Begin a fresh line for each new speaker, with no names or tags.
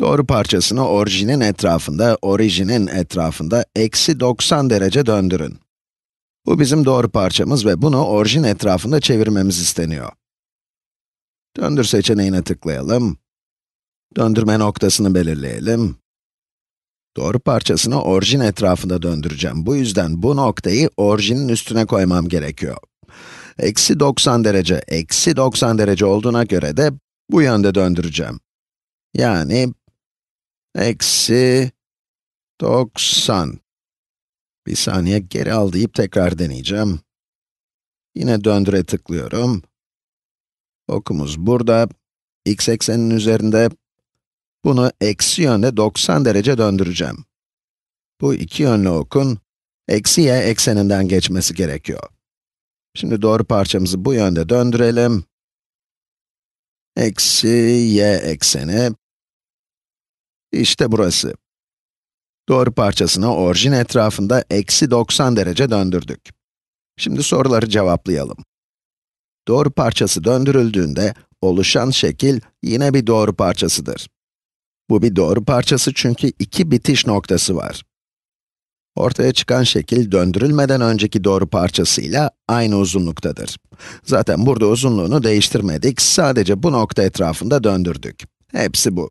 Doğru parçasını orijinin etrafında, orijinin etrafında eksi 90 derece döndürün. Bu bizim doğru parçamız ve bunu orijin etrafında çevirmemiz isteniyor. Döndür seçeneğine tıklayalım. Döndürme noktasını belirleyelim. Doğru parçasını orijin etrafında döndüreceğim. Bu yüzden bu noktayı orijinin üstüne koymam gerekiyor. Eksi 90 derece, eksi 90 derece olduğuna göre de bu yönde döndüreceğim. Yani, eksi 90. Bir saniye geri al deyip tekrar deneyeceğim. Yine döndüre tıklıyorum. Okumuz burada, x eksenin üzerinde. Bunu eksi yönde 90 derece döndüreceğim. Bu iki yönlü okun, eksi y ekseninden geçmesi gerekiyor. Şimdi doğru parçamızı bu yönde döndürelim. Eksi y ekseni. İşte burası. Doğru parçasını orijin etrafında eksi 90 derece döndürdük. Şimdi soruları cevaplayalım. Doğru parçası döndürüldüğünde oluşan şekil yine bir doğru parçasıdır. Bu bir doğru parçası çünkü iki bitiş noktası var. Ortaya çıkan şekil döndürülmeden önceki doğru parçasıyla aynı uzunluktadır. Zaten burada uzunluğunu değiştirmedik, sadece bu nokta etrafında döndürdük. Hepsi bu.